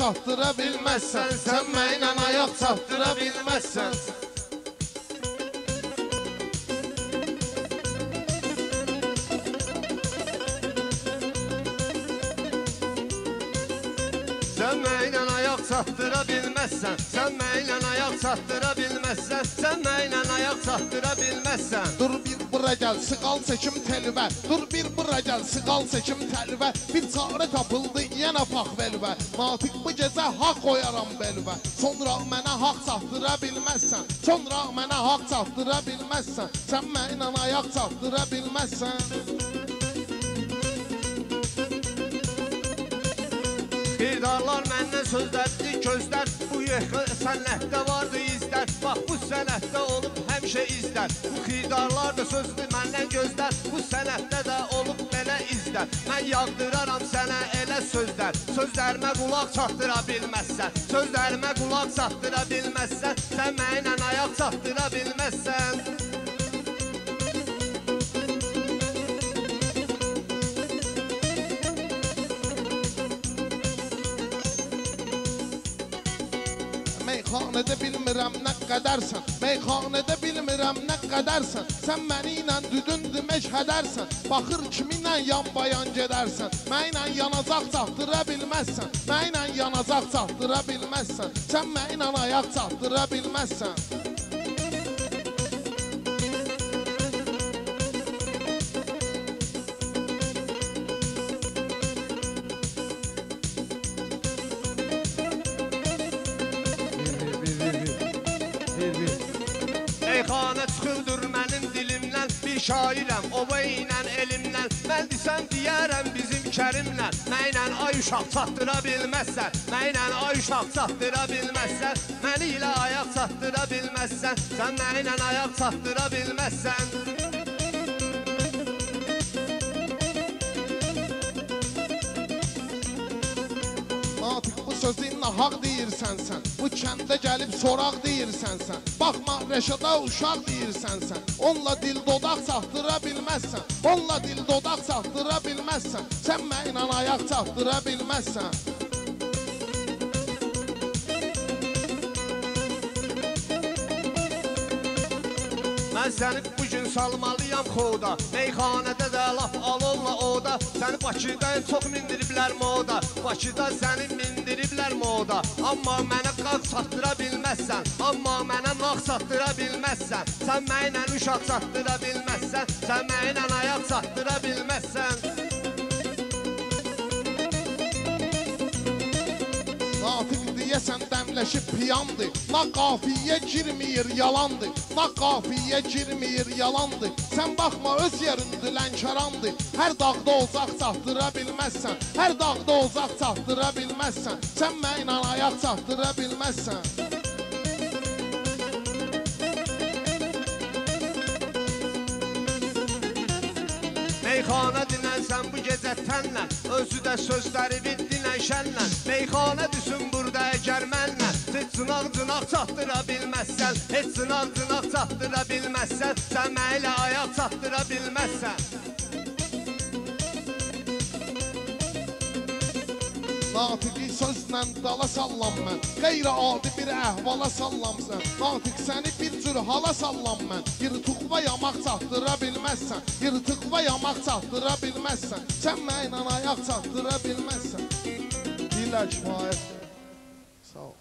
çatdıra bilməzsən Sən mənlə ayaq çatdıra bilməzsən Sən mənlə ayaq çatdıra bilməzsən Sən mənlə ayaq çatdıra bilməzsən Sən mənlə ayaq çatdıra bilməzsən Dur bir bura gəl, sıqal çəkim telvə Dur bir bura gəl, sıqal çəkim telvə Bir çarə tapıldı, yenə pax velvə Natiq bu gecə haqq qoyaram belvə Sonra mənə haqq çatdıra bilməzsən. Sonra mənə haqq çatdıra bilməzsən. Sən mənlə ayaq çatdıra bilməzsən. Xirdarlar məndən sözlərdi közlər Bu yexi sənətdə vardı həmişə izlər Bu xirdarlar da sözdü məndən gözlər Bu sənətdə də olub belə izlər. Mən yağdıraram sənə elə sözlər. Sözlərimə qulaq çatdıra bilməzsən. Sözlərimə qulaq çatdıra bilməzsən. Sən mənlə ayaq çatdıra bilməzsən Meyxanədə bilmirəm nə qədərsən Meyxanədə bilmirəm nə qədərsən Sən məni ilə düdündü məşhədərsən Baxır kiminlə yan bayan gedərsən Mənlə yanacaq çatdıra bilməzsən Mənlə yanacaq çatdıra bilməzsən Sən mənlə ayaq çatdıra bilməzsən Meyxana çıxırdır mənim dilimdən Bir şairəm, ova ilə elimdən Mən desəm deyərəm bizim kərimlə Mənlə ay uşaq çatdıra bilməzsən Mənlə ay uşaq çatdıra bilməzsən Məni ilə ayaq çatdıra bilməzsən Sən mənlə ayaq çatdıra bilməzsən Natiq bu sözünlə haq deyirsən sən. Bu kəndə gəlib soraq deyirsən sən. Baxma Rəşada uşaq deyirsən sən. Onunla dil dodaq çatdıra bilməzsən. Onunla dil dodaq çatdıra bilməzsən. Sən mənlə ayaq çatdıra bilməzsən. Mən səni bu gün salmalıyam xoda Meyxanədə də laf Səni Bakıda ən çox mindiriblər moda Bakıda səni mindiriblər moda. Amma mənə qaz çatdıra bilməzsən Amma mənə nağ çatdıra bilməzsən. Sən mənlə uşaq çatdıra bilməzsən Sən mənlə ayaq çatdıra bilməzsən deyəsən dəmləşib piyandır Na qafiyə girmir yalandır Na qafiyə girmir yalandır Sən baxma öz yerində lənkərandır Hər dağda olacaq çatdıra bilməzsən Hər dağda olacaq çatdıra bilməzsən Sən mənlə ayaq çatdıra bilməzsən Meyxana dinlənsən bu gecə tənlə Özü də sözləri bir dinləşənlə Meyxana əgər Heç cınaq çatdıra bilməzsən Heç cınaq cınaq çatdıra bilməzsən Sən mənlə ayaq çatdıra bilməzsən Natiqi sözlə dala sallam mən Qeyri-adi bir əhvala sallamsan Natiq səni bir cür hala sallam mən Yırtıq və yamaq çatdıra bilməzsən Yırtıq və yamaq çatdıra bilməzsən Sən mənlə ayaq çatdıra bilməzsən Dilə kifayət Sağ ol